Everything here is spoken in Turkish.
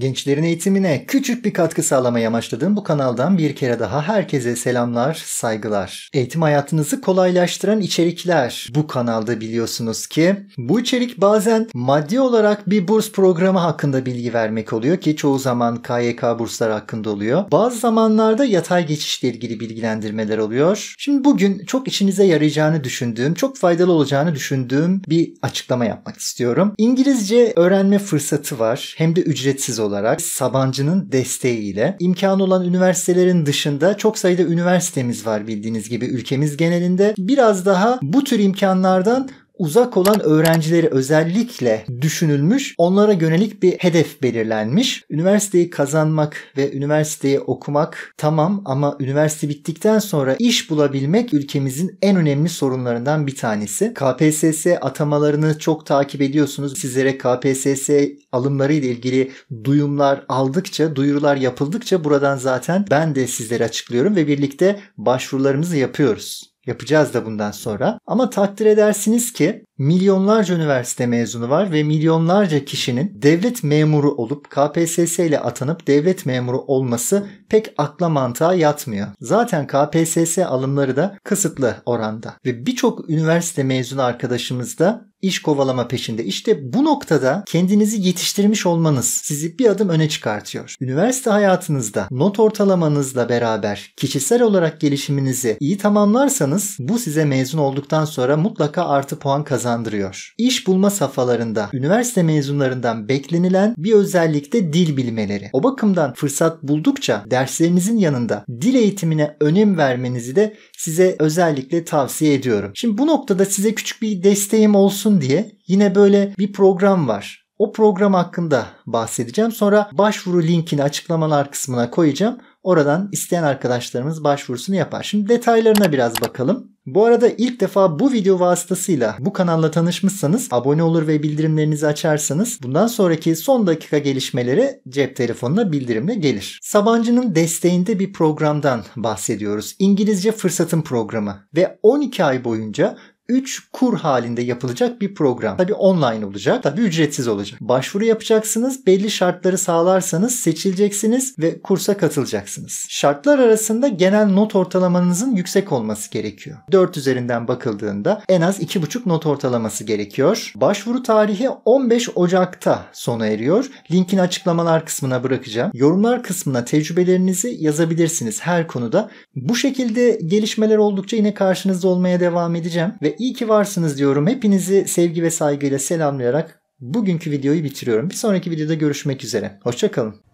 Gençlerin eğitimine küçük bir katkı sağlamaya amaçladığım bu kanaldan bir kere daha herkese selamlar, saygılar. Eğitim hayatınızı kolaylaştıran içerikler bu kanalda biliyorsunuz ki. Bu içerik bazen maddi olarak bir burs programı hakkında bilgi vermek oluyor ki çoğu zaman KYK bursları hakkında oluyor. Bazı zamanlarda yatay geçişle ilgili bilgilendirmeler oluyor. Şimdi bugün çok işinize yarayacağını düşündüğüm, çok faydalı olacağını düşündüğüm bir açıklama yapmak istiyorum. İngilizce öğrenme fırsatı var. Hem de ücretsiz olarak Sabancı'nın desteğiyle imkanı olan üniversitelerin dışında çok sayıda üniversitemiz var bildiğiniz gibi ülkemiz genelinde. Biraz daha bu tür imkanlardan uzak olan öğrencileri özellikle düşünülmüş, onlara yönelik bir hedef belirlenmiş. Üniversiteyi kazanmak ve üniversiteyi okumak tamam ama üniversite bittikten sonra iş bulabilmek ülkemizin en önemli sorunlarından bir tanesi. KPSS atamalarını çok takip ediyorsunuz. Sizlere KPSS alımları ile ilgili duyumlar aldıkça, duyurular yapıldıkça buradan zaten ben de sizlere açıklıyorum ve birlikte başvurularımızı yapıyoruz. Yapacağız da bundan sonra. Ama takdir edersiniz ki milyonlarca üniversite mezunu var ve milyonlarca kişinin devlet memuru olup KPSS ile atanıp devlet memuru olması pek akla mantığa yatmıyor. Zaten KPSS alımları da kısıtlı oranda ve birçok üniversite mezunu arkadaşımız da iş kovalama peşinde. İşte bu noktada kendinizi yetiştirmiş olmanız sizi bir adım öne çıkartıyor. Üniversite hayatınızda not ortalamanızla beraber kişisel olarak gelişiminizi iyi tamamlarsanız bu size mezun olduktan sonra mutlaka artı puan kazandırıyor. İş bulma safhalarında üniversite mezunlarından beklenilen bir özellik de dil bilmeleri. O bakımdan fırsat buldukça derslerinizin yanında dil eğitimine önem vermenizi de size özellikle tavsiye ediyorum. Şimdi bu noktada size küçük bir desteğim olsun diye yine böyle bir program var. O program hakkında bahsedeceğim. Sonra başvuru linkini açıklamalar kısmına koyacağım. Oradan isteyen arkadaşlarımız başvurusunu yapar. Şimdi detaylarına biraz bakalım. Bu arada ilk defa bu video vasıtasıyla bu kanalla tanışmışsanız abone olur ve bildirimlerinizi açarsanız bundan sonraki son dakika gelişmeleri cep telefonuna bildirimle gelir. Sabancı'nın desteğinde bir programdan bahsediyoruz. İngilizce Fırsatın Programı ve 12 ay boyunca 3 kur halinde yapılacak bir program. Tabi online olacak. Tabi ücretsiz olacak. Başvuru yapacaksınız. Belli şartları sağlarsanız seçileceksiniz ve kursa katılacaksınız. Şartlar arasında genel not ortalamanızın yüksek olması gerekiyor. 4 üzerinden bakıldığında en az 2,5 not ortalaması gerekiyor. Başvuru tarihi 15 Ocak'ta sona eriyor. Linkini açıklamalar kısmına bırakacağım. Yorumlar kısmına tecrübelerinizi yazabilirsiniz her konuda. Bu şekilde gelişmeler oldukça yine karşınızda olmaya devam edeceğim ve İyi ki varsınız diyorum. Hepinizi sevgi ve saygıyla selamlayarak bugünkü videoyu bitiriyorum. Bir sonraki videoda görüşmek üzere. Hoşçakalın.